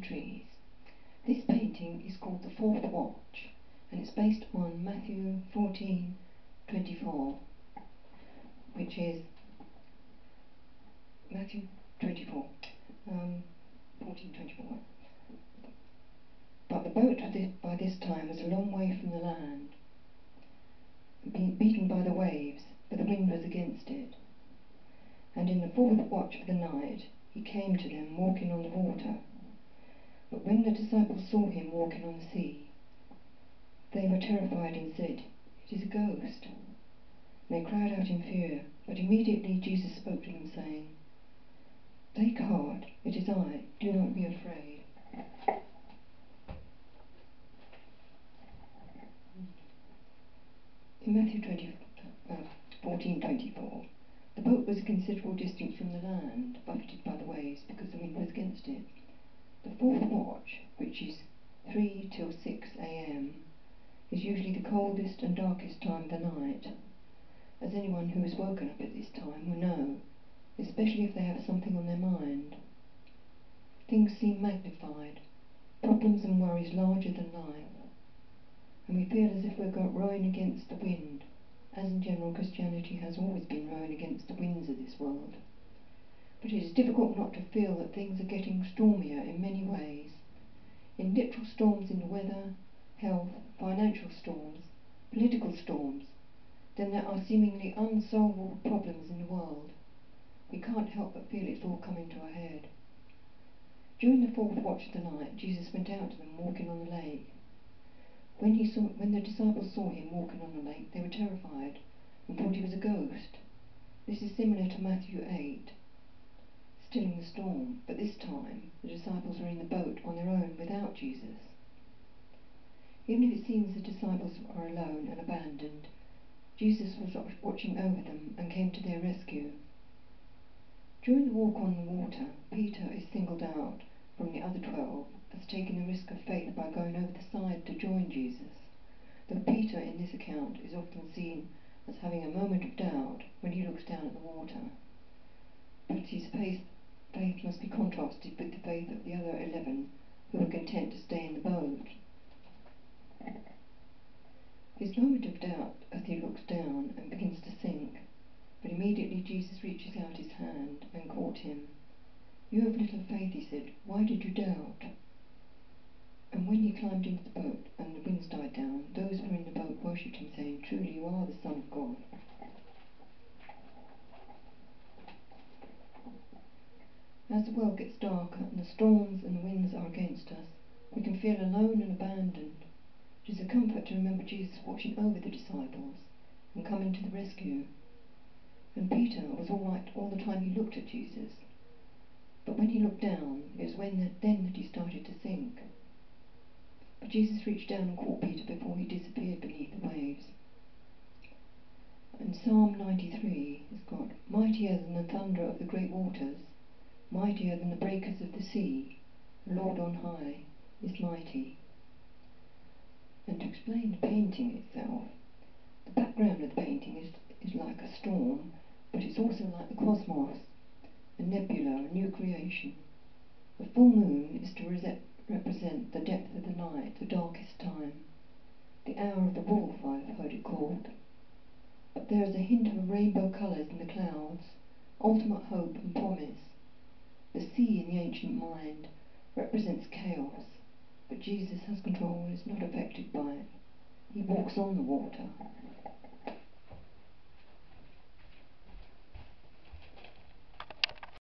trees. This painting is called The Fourth Watch, and it's based on Matthew 14:24, which is Matthew 24, um, 14:24. But the boat by this time was a long way from the land, being beaten by the waves, but the wind was against it. And in the fourth watch of the night he came to them walking on the water. But when the disciples saw him walking on the sea, they were terrified and said, It is a ghost. And they cried out in fear. But immediately Jesus spoke to them, saying, Take heart, it is I, do not be afraid. In Matthew 20, uh, 14:24, the boat was a considerable distance from the land, buffeted by the waves because the wind was against it. The fourth watch, which is 3 till 6 a.m., is usually the coldest and darkest time of the night, as anyone who has woken up at this time will know, especially if they have something on their mind. Things seem magnified, problems and worries larger than life and we feel as if we're rowing against the wind, as in general Christianity has always been rowing against the winds of this world. But it is difficult not to feel that things are getting stormier in many ways. In literal storms in the weather, health, financial storms, political storms, then there are seemingly unsolvable problems in the world. We can't help but feel it's all coming to a head. During the fourth watch of the night, Jesus went out to them walking on the lake. When, he saw, when the disciples saw him walking on the lake, they were terrified and thought he was a ghost. This is similar to Matthew 8, stilling the storm, but this time the disciples were in the boat on their own without Jesus. Even if it seems the disciples are alone and abandoned, Jesus was watching over them and came to their rescue. During the walk on the water, Peter is singled out from the other twelve as taking the risk of faith by going over the side to join Jesus, though Peter in this account is often seen as having a moment of doubt when he looks down at the water. But his faith, faith must be contrasted with the faith of the other eleven who were content to stay in the boat. His moment of doubt as he looks down and begins to sink, but immediately Jesus reaches out his hand and caught him you have little faith, he said. Why did you doubt? And when he climbed into the boat and the winds died down, those who were in the boat worshipped him, saying, Truly you are the Son of God. As the world gets darker and the storms and the winds are against us, we can feel alone and abandoned. It is a comfort to remember Jesus watching over the disciples and coming to the rescue. And Peter was all right all the time he looked at Jesus. But when he looked down, it was when the, then that he started to sink. But Jesus reached down and caught Peter before he disappeared beneath the waves. And Psalm 93 has got, Mightier than the thunder of the great waters, mightier than the breakers of the sea, the Lord on high is mighty. And to explain the painting itself, the background of the painting is, is like a storm, but it's also like the cosmos a nebula, a new creation. The full moon is to re- represent the depth of the night, the darkest time. The hour of the wolf, I've heard it called. But there is a hint of rainbow colours in the clouds, ultimate hope and promise. The sea in the ancient mind represents chaos, but Jesus has control and is not affected by it. He walks on the water.